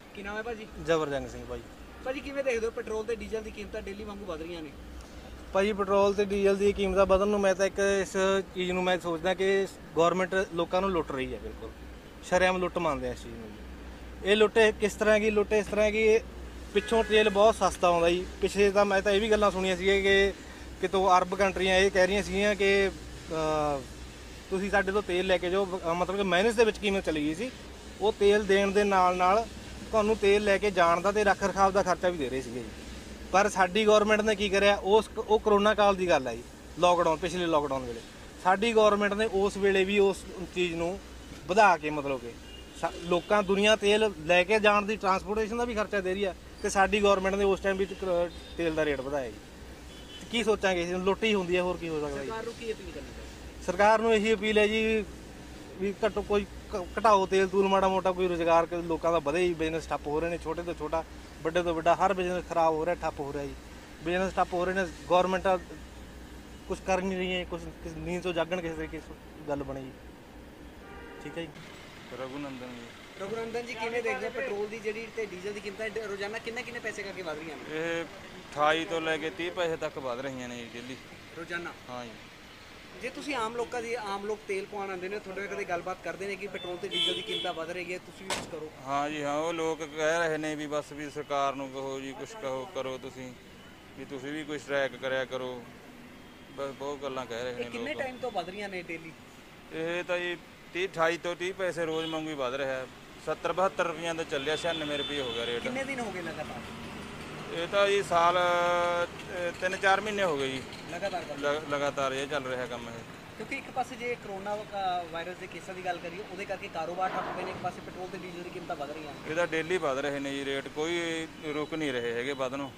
ਕੀ ਨਾਮ ਹੈ ਭਾਜੀ? ਜਬਰਜੰਗ ਸਿੰਘ ਭਾਜੀ ਭਾਜੀ ਕਿਵੇਂ ਦੇਖਦੇ ਹੋ? ਪੈਟਰੋਲ ਤੇ ਡੀਜ਼ਲ ਦੀ ਕੀਮਤਾਂ ਡੇਲੀ ਵਾਂਗੂ ਵਧ ਰਹੀਆਂ ਨੇ। ਭਾਜੀ, ਪੈਟਰੋਲ ਤੇ ਡੀਜ਼ਲ ਦੀ ਕੀਮਤਾਂ ਵਧਣ ਨੂੰ ਮੈਂ ਤਾਂ ਇੱਕ ਇਸ ਚੀਜ਼ ਨੂੰ ਮੈਂ ਸੋਚਦਾ ਕਿ ਗਵਰਨਮੈਂਟ ਲੋਕਾਂ ਨੂੰ ਲੁੱਟ ਰਹੀ ਹੈ, ਬਿਲਕੁਲ। ਸ਼ਰੇਆਮ ਲੁੱਟ ਮੰਨਦੇ ਆ ਇਸ ਚੀਜ਼ ਨੂੰ ਇਹ ਲੁੱਟ ਕਿਸ ਤਰ੍ਹਾਂ ਕੀ ਲੁੱਟ, ਇਸ ਤਰ੍ਹਾਂ ਕਿ ਪਿੱਛੋਂ ਤੇਲ ਬਹੁਤ ਸਸਤਾ ਆਉਂਦਾ ਜੀ। ਪਿਛਲੇ ਤਾਂ ਮੈਂ ਤਾਂ ਇਹ ਵੀ ਗੱਲਾਂ ਸੁਣੀਆਂ ਸੀਗੀਆਂ ਕਿ ਕਿਤੋਂ ਅਰਬ ਕੰਟਰੀਆਂ ਇਹ ਕਹਿ ਰਹੀਆਂ ਸੀਗੀਆਂ ਕਿ ਤੁਸੀਂ ਸਾਡੇ ਤੋਂ ਤੇਲ ਲੈ ਕੇ ਜਾਓ। ਮਤਲਬ ਕਿ ਮਾਈਨਸ ਦੇ ਵਿੱਚ ਕੀਮਤ ਚਲੀ ਗਈ ਸੀ। ਉਹ ਤੇਲ ਦੇਣ ਦੇ ਨਾਲ ਨਾਲ ਤੁਹਾਨੂੰ ਤੇਲ ਲੈ ਕੇ ਜਾਣ ਦਾ ਤੇ ਰੱਖ ਰਖਾਵ ਦਾ ਖਰਚਾ ਵੀ ਦੇ ਰਹੇ ਸੀਗੇ ਜੀ। ਪਰ ਸਾਡੀ ਗਵਰਨਮੈਂਟ ਨੇ ਕੀ ਕਰਿਆ ਉਸ ਉਹ ਕਰੋਨਾ ਕਾਲ ਦੀ ਗੱਲ ਹੈ ਜੀ ਲੋਕਡਾਊਨ ਪਿਛਲੇ ਲੋਕਡਾਊਨ ਵੇਲੇ। ਸਾਡੀ ਗਵਰਨਮੈਂਟ ਨੇ ਉਸ ਵੇਲੇ ਵੀ ਉਸ ਚੀਜ਼ ਨੂੰ ਵਧਾ ਕੇ ਮਤਲਬ ਕਿ ਲੋਕਾਂ ਦੁਨੀਆ ਤੇਲ ਲੈ ਕੇ ਜਾਣ ਦੀ ਟਰਾਂਸਪੋਰਟੇਸ਼ਨ ਦਾ ਵੀ ਖਰਚਾ ਦੇ ਰਹੀ ਆ ਤੇ ਸਾਡੀ ਗਵਰਨਮੈਂਟ ਨੇ ਉਸ ਟਾਈਮ ਵੀ ਤੇਲ ਦਾ ਰੇਟ ਵਧਾਇਆ ਜੀ। ਕੀ ਸੋਚਾਂਗੇ ਇਸ ਨੂੰ ਲੁੱਟ ਹੀ ਹੁੰਦੀ ਹੈ ਹੋਰ ਕੀ ਹੋ ਸਕਦਾ ਜੀ। ਸਰਕਾਰ ਨੂੰ ਕੀ ਅਪੀਲ ਕਰਨੀ ਚਾਹੀਦੀ? ਸਰਕਾਰ ਨੂੰ ਇਹੀ ਅਪੀਲ ਹੈ ਜੀ ਵੀ ਘੱਟੋ ਕੋਈ ਘ- ਘਟਾਓ ਤੇਲ ਤੂਲ ਮਾੜਾ ਮੋਟਾ ਕੋਈ ਰੋਜ਼ਗਾਰ ਕਿ ਲੋਕਾਂ ਦਾ ਵਧੇ ਹੀ ਬਿਜ਼ਨਸ ਠੱਪ ਹੋ ਰਹੇ ਨੇ ਛੋਟੇ ਤੋਂ ਛੋਟਾ ਵੱਡੇ ਤੋਂ ਵੱਡਾ ਹਰ ਬਿਜ਼ਨਸ ਖਰਾਬ ਹੋ ਰਿਹਾ ਠੱਪ ਹੋ ਰਿਹਾ ਜੀ। ਬਿਜ਼ਨਸ ਠੱਪ ਹੋ ਰਹੇ ਨੇ ਗਵਰਨਮੈਂਟ ਕੁਝ ਕਰ ਨਹੀਂ ਰਹੀ ਹੈ ਕੁਝ ਨੀਂਦ ਤੋਂ ਜਾਗਣ ਕਿਸੇ ਤਰੀਕੇ ਸ- ਗੱਲ ਬਣੀ ਜੀ। ਠੀਕ ਹੈ ਜੀ। ਰਘੁਨੰਦਨ ਜੀ। ਰਘੁਨੰਦਨ ਜੀ ਕਿਵੇਂ ਦੇਖਦੇ ਹੋ ਪੈਟਰੋਲ ਦੀ ਜਿਹੜੀ ਤੇ ਡੀਜ਼ਲ ਦੀ ਕੀਮਤਾਂ ਡ- ਰੋਜ਼ਾਨਾ ਕਿੰਨੇ ਕਿੰਨੇ ਪੈਸੇ ਕਰਕੇ ਵਧ ਰਹੀਆਂ ਨੇ? ਇਹ 28 ਤੋਂ ਲੈ ਕੇ 30 ਪੈਸੇ ਤੱਕ ਵਧ ਰਹੀਆਂ ਨੇ ਜੀ ਡੇਲੀ। ਰੋਜ਼ਾਨਾ? ਹਾਂ ਜੀ। ਜੇ ਤੁਸੀਂ ਆਮ ਲੋਕਾਂ ਦੀ ਆਮ ਲੋਕ ਤੇਲ ਪਵਾਉਣ ਆਉਂਦੇ ਨੇ ਤੁਹਾਡੇ ਨਾਲ ਕਦੇ ਗੱਲਬਾਤ ਕਰਦੇ ਨੇ ਕਿ ਪੈਟਰੋਲ ਤੇ ਡੀਜ਼ਲ ਦੀ ਕੀਮਤਾਂ ਵਧ ਰਹੀ ਹੈ ਤੁਸੀਂ ਵੀ ਕੁਝ ਕਰੋ? ਹਾਂ ਜੀ ਹਾਂ ਉਹ ਲੋਕ ਕਹਿ ਰਹੇ ਨੇ ਵੀ ਬਸ ਵੀ ਸਰਕਾਰ ਨੂੰ ਕਹੋ ਜੀ ਕੁਝ ਕਹੋ ਕਰੋ ਤੁਸੀਂ ਵੀ ਤੁਸੀਂ ਵੀ ਕੋਈ ਸਟ੍ਰਾਈਕ ਕਰਿਆ ਕਰੋ। ਬਸ ਬਹੁਤ ਗੱਲਾਂ ਕਹਿ ਰਹੇ ਇਹ ਨੇ ਕਿੰਨੇ ਲੋਕ। ਟਾਈਮ ਤੋਂ ਵਧ ਰਹੀਆਂ ਨੇ ਡੇਲੀ ਇਹ ਤਾਂ ਜੀ 30 28 ਤੋਂ 30 ਪੈਸੇ ਰੋਜ਼ ਮੰਗੂ ਹੀ ਵਧ ਰਿਹਾ। 70 72 ਰੁਪਈਆਂ ਦਾ ਚੱਲਿਆ 96 ਰੁਪਏ ਹੋ ਗਿਆ ਰੇਟ। ਕਿੰਨੇ ਦਿਨ ਹੋ ਗਏ ਲਗਾਤਾਰ? ਇਹ ਤਾਂ ਜੀ ਸਾਲ 3-4 ਮਹੀਨੇ ਹੋ ਗਏ ਜੀ। ਲਗਾਤਾਰ ਵਧ ਲ- ਲਗਾਤਾਰ ਇਹ ਚੱਲ ਰਿਹਾ ਕੰਮ ਇਹ। ਕਿਉਂਕਿ ਇੱਕ ਪਾਸੇ ਜੇ ਕਰੋਨਾ ਵਾਇਰਸ ਦੇ ਕੇਸਾਂ ਦੀ ਗੱਲ ਕਰੀਏ ਉਹਦੇ ਕਰਕੇ ਕਾਰੋਬਾਰ ਠੱਪ ਪਏ ਨੇ ਇੱਕ ਪਾਸੇ ਪੈਟਰੋਲ ਤੇ ਡੀਜ਼ਲ ਦੀ ਕੀਮਤਾਂ ਵਧ ਰਹੀਆਂ ਨੇ। ਇਹਦਾ ਡੇਲੀ ਵਧ ਰਹੇ ਨੇ ਜੀ ਰੇਟ ਕੋਈ ਰੁਕ ਨਹੀਂ ਰਹੇ ਹੈਗੇ ਵਧਣੋਂ।